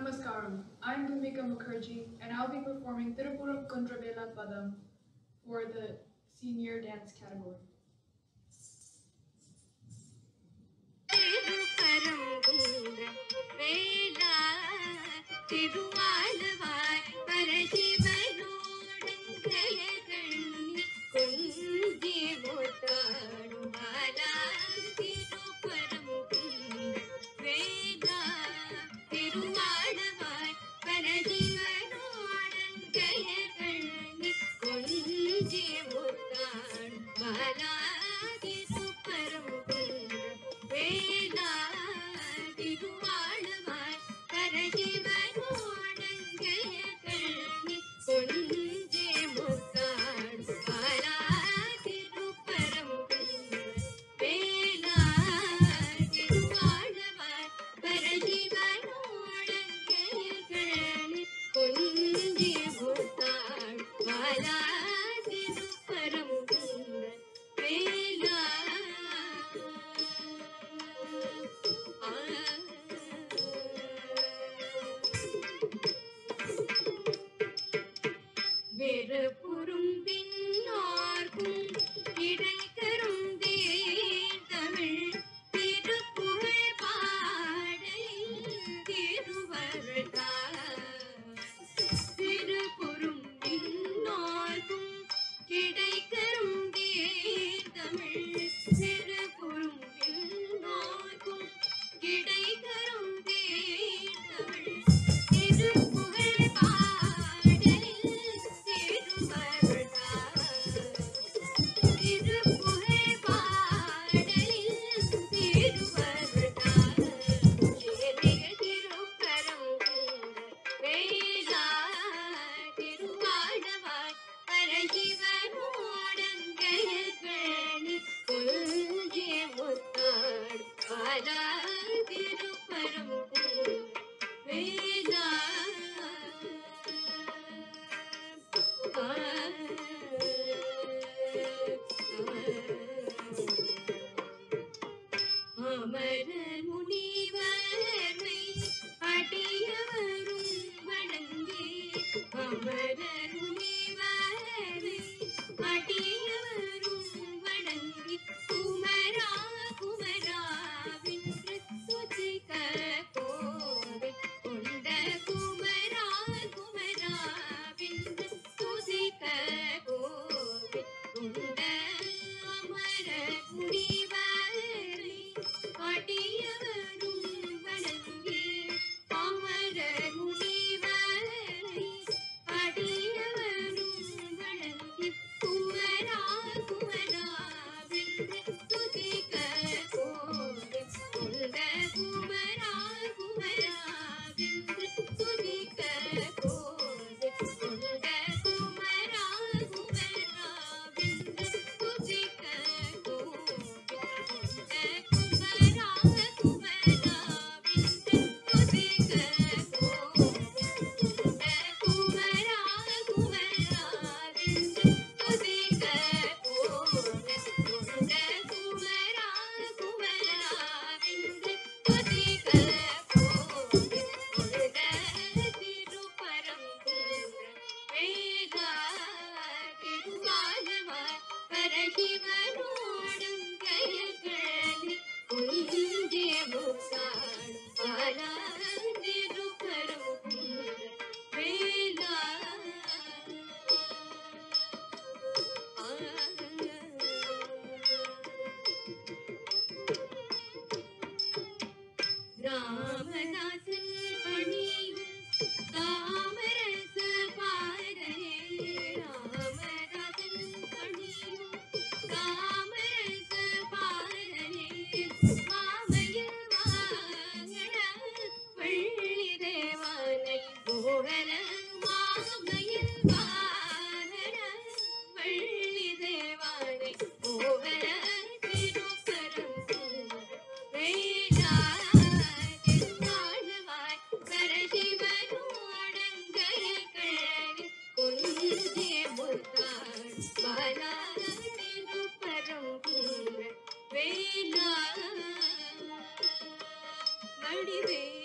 Namaskaram. I'm Bhumika Mukherjee, and I'll be performing Tirupuram Kuntravela Padam for the senior dance category. Yeah. ಹೇಳಿದೆ